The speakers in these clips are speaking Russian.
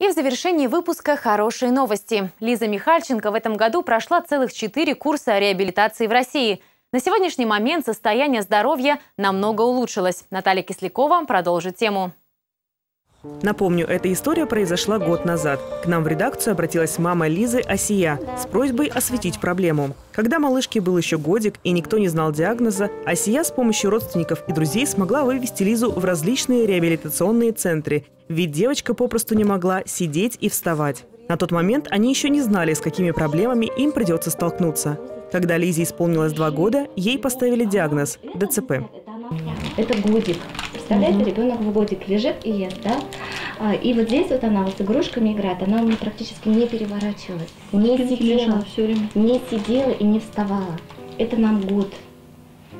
И в завершении выпуска хорошие новости. Лиза Михальченко в этом году прошла целых четыре курса реабилитации в России. На сегодняшний момент состояние здоровья намного улучшилось. Наталья Кислякова продолжит тему. Напомню, эта история произошла год назад. К нам в редакцию обратилась мама Лизы Асия с просьбой осветить проблему. Когда малышке был еще годик и никто не знал диагноза, Асия с помощью родственников и друзей смогла вывести Лизу в различные реабилитационные центры, ведь девочка попросту не могла сидеть и вставать. На тот момент они еще не знали, с какими проблемами им придется столкнуться. Когда Лизе исполнилось два года, ей поставили диагноз – ДЦП. Это годик. Представляете, угу. ребенок в годик лежит и ест, да? А, и вот здесь вот она вот с игрушками играет, она у меня практически не переворачивалась, не сидела, все время. не сидела и не вставала. Это нам год,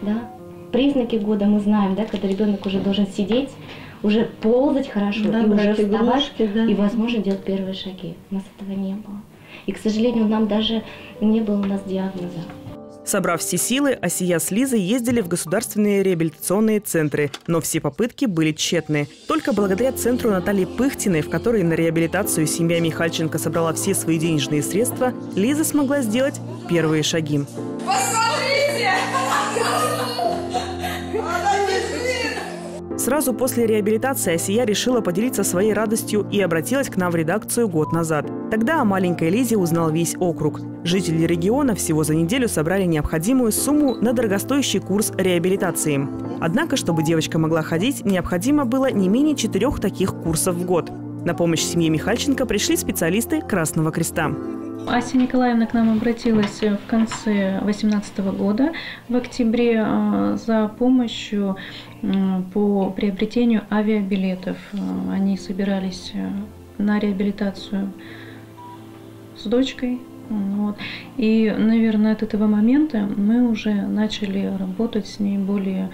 да? Признаки года мы знаем, да, когда ребенок уже должен сидеть, уже ползать хорошо да, и уже вставать, игрушки, да. и, возможно, делать первые шаги. У нас этого не было. И, к сожалению, нам даже не было у нас диагноза. Собрав все силы, Асия с Лизой ездили в государственные реабилитационные центры, но все попытки были тщетны. Только благодаря центру Натальи Пыхтиной, в которой на реабилитацию семья Михальченко собрала все свои денежные средства, Лиза смогла сделать первые шаги. Посмотрите! Сразу после реабилитации Асия решила поделиться своей радостью и обратилась к нам в редакцию год назад. Тогда о маленькой Лизе узнал весь округ. Жители региона всего за неделю собрали необходимую сумму на дорогостоящий курс реабилитации. Однако, чтобы девочка могла ходить, необходимо было не менее четырех таких курсов в год. На помощь семье Михальченко пришли специалисты Красного Креста. Ася Николаевна к нам обратилась в конце 2018 года, в октябре, а, за помощью по приобретению авиабилетов. Они собирались э, на реабилитацию с дочкой. Вот. И, наверное, от этого момента мы уже начали работать с ней более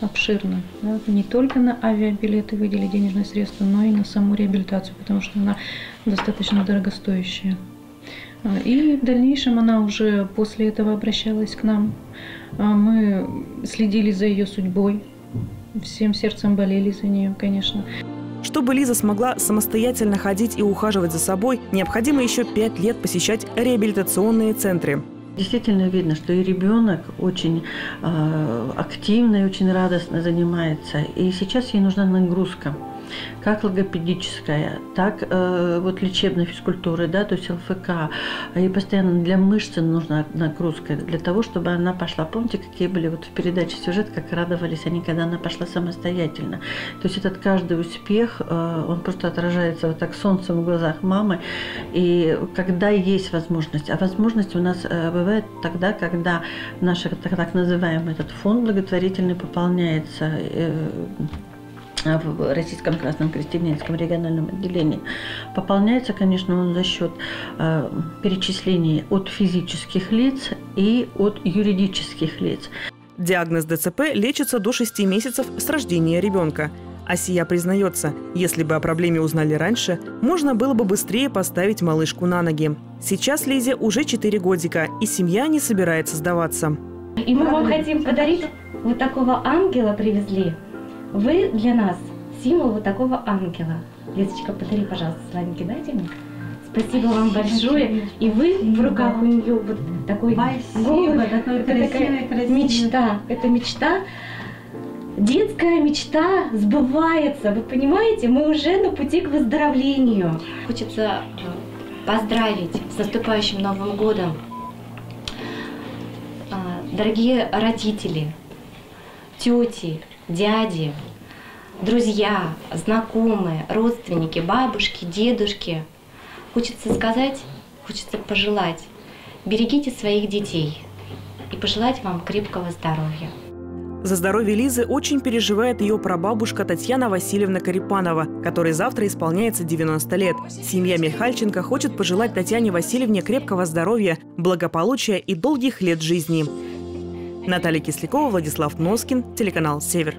обширно. Да? Не только на авиабилеты выделили денежные средства, но и на саму реабилитацию, потому что она достаточно дорогостоящая. А, и в дальнейшем она уже после этого обращалась к нам. А, мы следили за ее судьбой, всем сердцем болели за нее, конечно. Чтобы Лиза смогла самостоятельно ходить и ухаживать за собой, необходимо еще пять лет посещать реабилитационные центры. Действительно видно, что и ребенок очень э, активно и очень радостно занимается. И сейчас ей нужна нагрузка как логопедическая, так э, вот лечебная физкультура, да, то есть ЛФК. И постоянно для мышцы нужна нагрузка, для того, чтобы она пошла. Помните, какие были вот в передаче сюжет, как радовались они, когда она пошла самостоятельно. То есть этот каждый успех, э, он просто отражается вот так солнцем в глазах мамы. И когда есть возможность, а возможность у нас э, бывает тогда, когда наш так, так называемый этот фонд благотворительный пополняется э, в Российском Красном Кресте Ненецком региональном отделении. Пополняется, конечно, он за счет э, перечислений от физических лиц и от юридических лиц. Диагноз ДЦП лечится до 6 месяцев с рождения ребенка. Асия признается, если бы о проблеме узнали раньше, можно было бы быстрее поставить малышку на ноги. Сейчас Лизе уже 4 годика, и семья не собирается сдаваться. И мы вам хотим подарить вот такого ангела привезли. Вы для нас символ вот такого ангела. Лесочка, подари, пожалуйста, сладенький, дайте мне. Спасибо вам большое. И вы в руках у нее вот такой такой красивый, красивый. мечта. Это мечта. Детская мечта сбывается. Вы понимаете, мы уже на пути к выздоровлению. Хочется э, поздравить с наступающим Новым годом. А, дорогие родители, тети, дяди, друзья, знакомые, родственники, бабушки, дедушки. Хочется сказать, хочется пожелать, берегите своих детей и пожелать вам крепкого здоровья. За здоровье Лизы очень переживает ее прабабушка Татьяна Васильевна Карипанова, которой завтра исполняется 90 лет. Семья Михальченко хочет пожелать Татьяне Васильевне крепкого здоровья, благополучия и долгих лет жизни. Наталья Кислякова, Владислав Носкин, телеканал «Север».